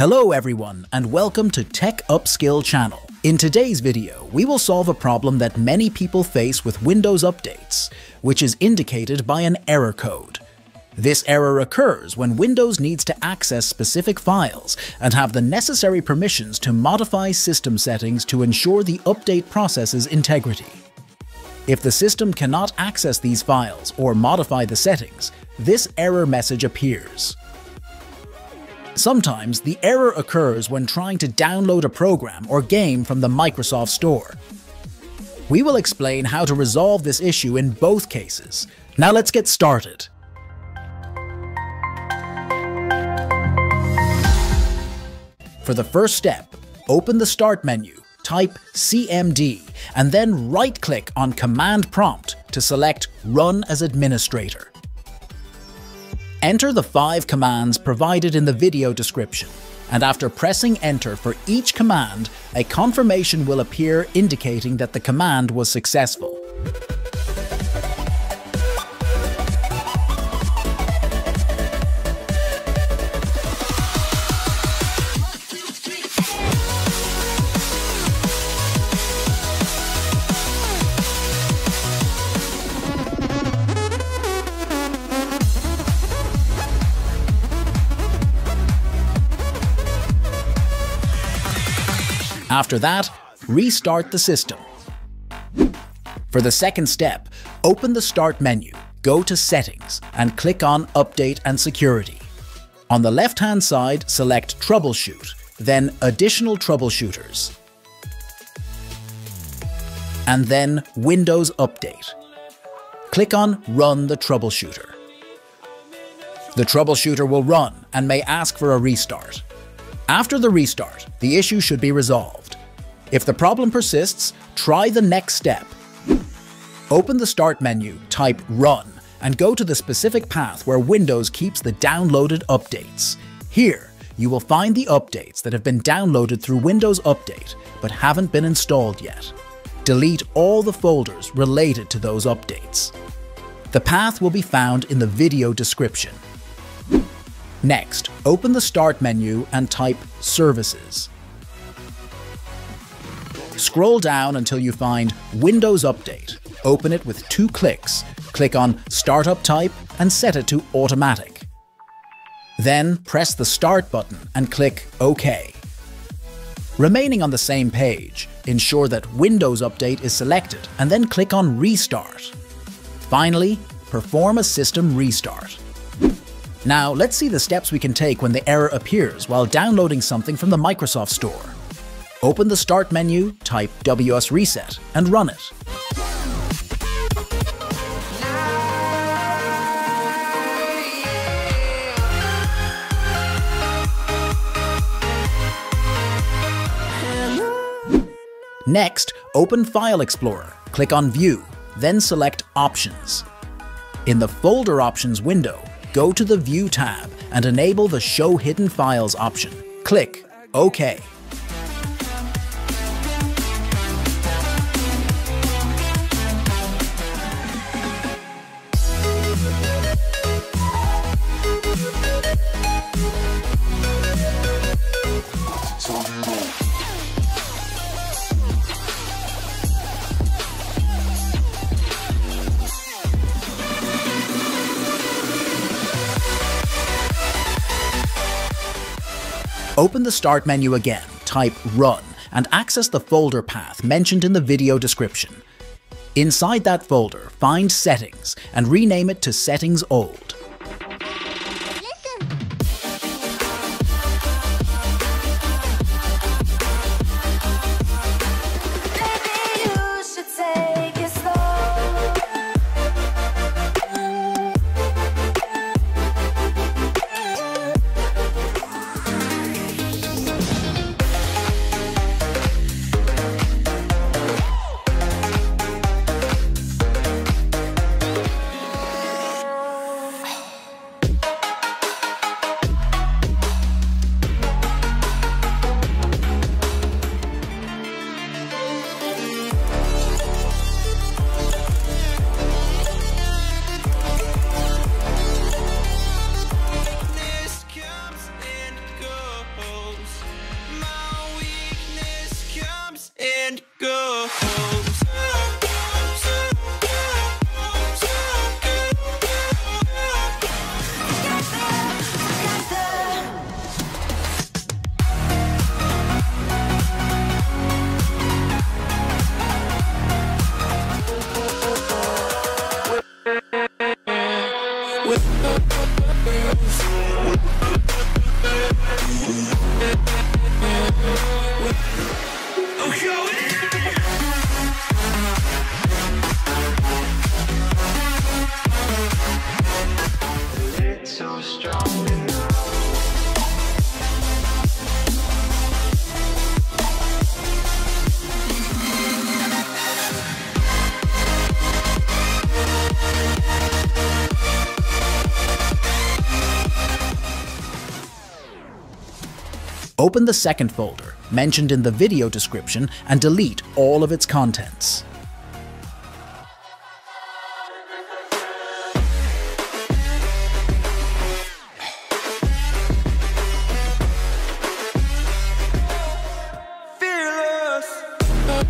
Hello everyone and welcome to Tech Upskill channel. In today's video, we will solve a problem that many people face with Windows updates, which is indicated by an error code. This error occurs when Windows needs to access specific files and have the necessary permissions to modify system settings to ensure the update process's integrity. If the system cannot access these files or modify the settings, this error message appears. Sometimes the error occurs when trying to download a program or game from the Microsoft Store. We will explain how to resolve this issue in both cases. Now let's get started. For the first step, open the Start menu, type CMD, and then right-click on Command Prompt to select Run as Administrator. Enter the five commands provided in the video description, and after pressing enter for each command, a confirmation will appear indicating that the command was successful. After that, restart the system. For the second step, open the Start menu, go to Settings, and click on Update and Security. On the left-hand side, select Troubleshoot, then Additional Troubleshooters, and then Windows Update. Click on Run the Troubleshooter. The troubleshooter will run and may ask for a restart. After the restart, the issue should be resolved. If the problem persists, try the next step. Open the Start menu, type Run, and go to the specific path where Windows keeps the downloaded updates. Here, you will find the updates that have been downloaded through Windows Update but haven't been installed yet. Delete all the folders related to those updates. The path will be found in the video description. Next, open the Start menu and type Services. Scroll down until you find Windows Update. Open it with two clicks. Click on Startup Type and set it to Automatic. Then press the Start button and click OK. Remaining on the same page, ensure that Windows Update is selected and then click on Restart. Finally, perform a system restart. Now, let's see the steps we can take when the error appears while downloading something from the Microsoft Store. Open the Start menu, type WS Reset, and run it. Next, open File Explorer, click on View, then select Options. In the Folder Options window, go to the View tab and enable the Show Hidden Files option. Click OK. Open the Start menu again, type Run, and access the folder path mentioned in the video description. Inside that folder, find Settings and rename it to Settings Old. go. Open the second folder, mentioned in the video description, and delete all of its contents. Love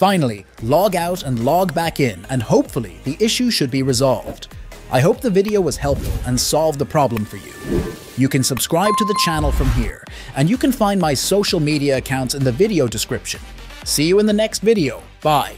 Finally, log out and log back in, and hopefully the issue should be resolved. I hope the video was helpful and solved the problem for you. You can subscribe to the channel from here, and you can find my social media accounts in the video description. See you in the next video. Bye.